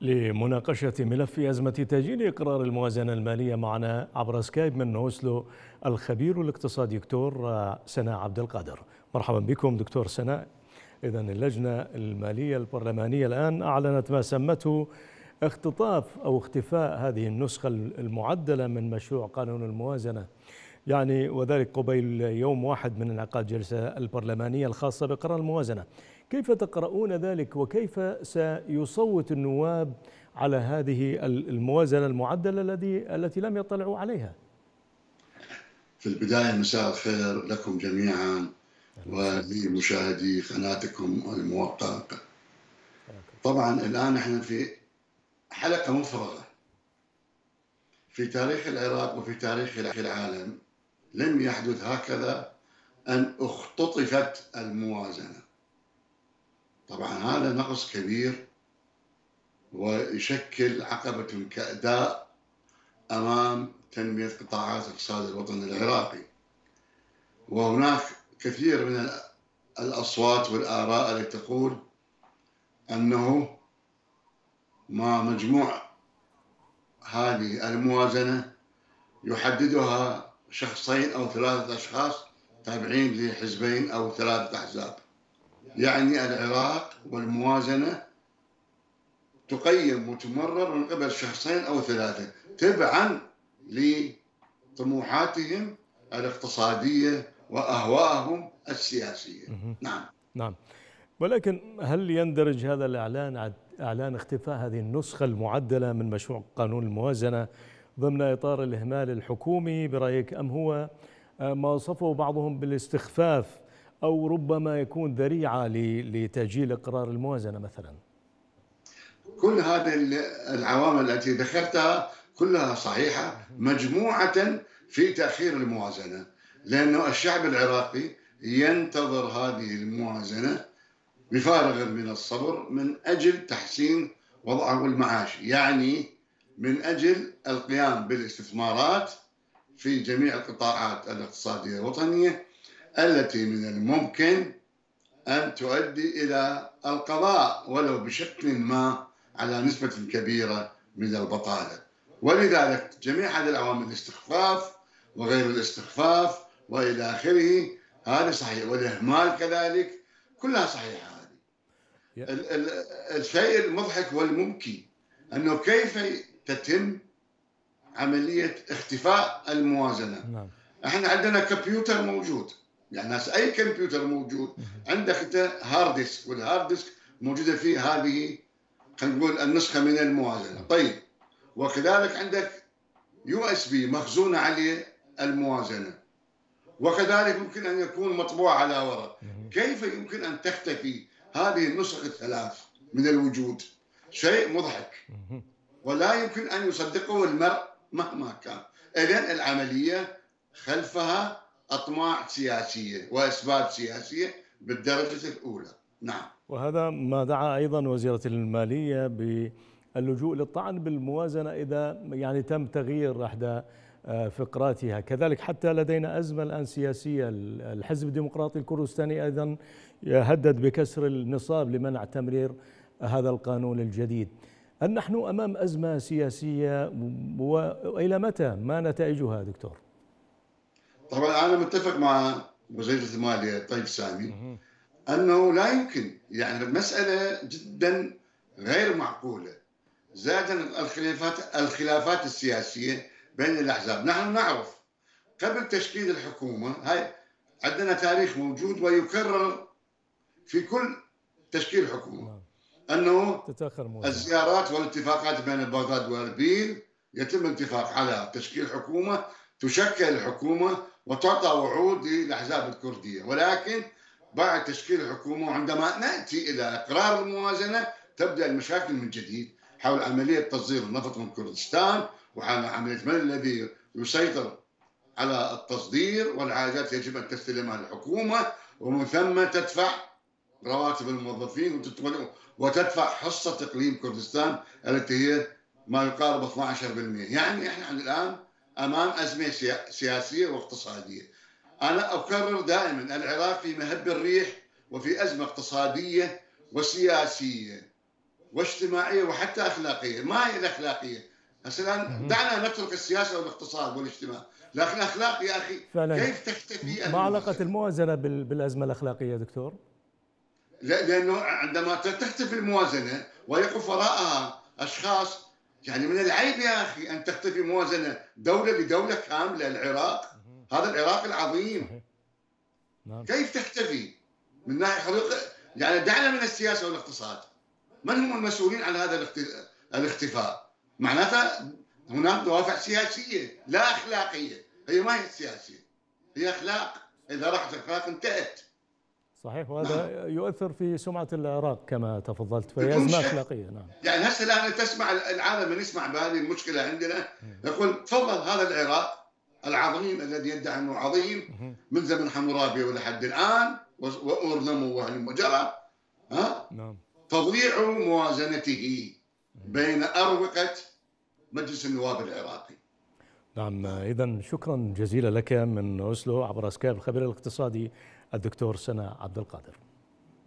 لمناقشة ملف أزمة تأجيل إقرار الموازنة المالية معنا عبر سكايب من أوسلو الخبير الاقتصادي دكتور سناء عبد القادر. مرحبا بكم دكتور سناء. إذا اللجنة المالية البرلمانية الآن أعلنت ما سمته اختطاف أو اختفاء هذه النسخة المعدلة من مشروع قانون الموازنة. يعني وذلك قبيل يوم واحد من انعقاد جلسة البرلمانية الخاصة بقرار الموازنة. كيف تقرؤون ذلك وكيف سيصوت النواب على هذه الموازنة المعدلة الذي التي لم يطلعوا عليها؟ في البداية مساء الخير لكم جميعا ولمشاهدي قناتكم الموقعة طبعا الآن إحنا في حلقة مفرغة في تاريخ العراق وفي تاريخ العالم. لم يحدث هكذا أن اختطفت الموازنة. طبعا هذا نقص كبير ويشكل عقبة كأداء أمام تنمية قطاعات اقتصاد الوطن العراقي. وهناك كثير من الأصوات والآراء التي تقول أنه ما مجموع هذه الموازنة يحددها شخصين أو ثلاثة أشخاص تابعين لحزبين أو ثلاثة أحزاب. يعني العراق والموازنة تقيم وتمرر من قبل شخصين أو ثلاثة تبعا لطموحاتهم الاقتصادية وأهوائهم السياسية. نعم. نعم. ولكن هل يندرج هذا الإعلان إعلان اختفاء هذه النسخة المعدلة من مشروع قانون الموازنة ضمن إطار الإهمال الحكومي برأيك أم هو ما وصفه بعضهم بالاستخفاف أو ربما يكون ذريعة لتأجيل إقرار الموازنة مثلا؟ كل هذه العوامل التي ذكرتها كلها صحيحة مجموعة في تأخير الموازنة لأنه الشعب العراقي ينتظر هذه الموازنة بفارغ من الصبر من أجل تحسين وضعه المعاشي يعني من أجل القيام بالاستثمارات في جميع القطاعات الاقتصادية الوطنية التي من الممكن أن تؤدي إلى القضاء ولو بشكل ما على نسبة كبيرة من البطالة. ولذلك جميع هذه العوامل الاستخفاف وغير الاستخفاف وإلى آخره هذا صحيح والإهمال كذلك كلها صحيحة هذه. الشيء المضحك والمبكي أنه كيف تتم عملية اختفاء الموازنة. نعم. إحنا عندنا كمبيوتر موجود. يعني أي كمبيوتر موجود عندك أنت hard disk وال hard disk موجودة فيه هذه خلينا نقول النسخة من الموازنة. طيب وكذلك عندك USB مخزونة عليه الموازنة. وكذلك يمكن أن يكون مطبوع على ورق. كيف يمكن أن تختفي هذه النسخ الثلاث من الوجود؟ شيء مضحك. ولا يمكن أن يصدقه المرء مهما كان. اذا العملية خلفها أطماع سياسية وأسباب سياسية بالدرجة الأولى. نعم. وهذا ما دعا أيضا وزيرة المالية باللجوء للطعن بالموازنة إذا يعني تم تغيير إحدى آه، فقراتها. كذلك حتى لدينا أزمة الآن سياسية. الحزب الديمقراطي الكردستاني أيضا يهدد بكسر النصاب لمنع تمرير هذا القانون الجديد. هل نحن أمام أزمة سياسية وإلى متى؟ ما نتائجها دكتور؟ طبعا أنا متفق مع وزير الماليه طيب سامي أنه لا يمكن يعني المسألة جدا غير معقولة زائدا الخلافات الخلافات السياسية بين الأحزاب. نحن نعرف قبل تشكيل الحكومة هاي عندنا تاريخ موجود ويكرر في كل تشكيل حكومه نعم. انه الزيارات والاتفاقات بين بغداد واربيل يتم الاتفاق على تشكيل حكومة تشكل الحكومة وتعطى وعود للأحزاب الكردية ولكن بعد تشكيل الحكومة وعندما نأتي إلى إقرار الموازنة تبدأ المشاكل من جديد حول عملية تصدير النفط من كردستان وحول عملية من الذي يسيطر على التصدير والعائدات يجب أن تستلمها الحكومة ومن ثم تدفع رواتب الموظفين وتدفع حصة اقليم كردستان التي هي ما يقارب 12% يعني إحنا الآن أمام أزمة سياسية واقتصادية. أنا أكرر دائما العراق في مهب الريح وفي أزمة اقتصادية وسياسية واجتماعية وحتى أخلاقية، ما هي الأخلاقية؟ هسه دعنا نترك السياسة والاقتصاد والاجتماع، لكن اخلاق يا أخي فعلا كيف تختفي ما علاقة الموازنه بالأزمة الأخلاقية دكتور؟ لأنه عندما تختفي الموازنه ويقف وراءها أشخاص يعني من العيب يا أخي أن تختفي موازنه دولة لدوله كاملة العراق. هذا العراق العظيم. نعم. كيف تختفي من ناحية خلق يعني دعنا من السياسة والاقتصاد. من هم المسؤولين عن هذا الاختفاء؟ معناتها هناك دوافع سياسية لا أخلاقية. هي ما هي سياسية هي أخلاق. إذا راحت الأخلاق انتهت. صحيح وهذا نعم. يؤثر في سمعة العراق كما تفضلت فهي أزمة أخلاقية نعم. يعني هسه الآن تسمع العالم من يسمع بهذه المشكلة عندنا يقول تفضل هذا العراق العظيم الذي يدعي أنه عظيم من زمن حمورابي ولحد الآن وأمور نمو وجرى ها؟ نعم. تضييع موازنته بين أروقة مجلس النواب العراقي. نعم إذا شكرا جزيلا لك من أوسلو عبر سكايب الخبير الاقتصادي الدكتور سنا عبد القادر.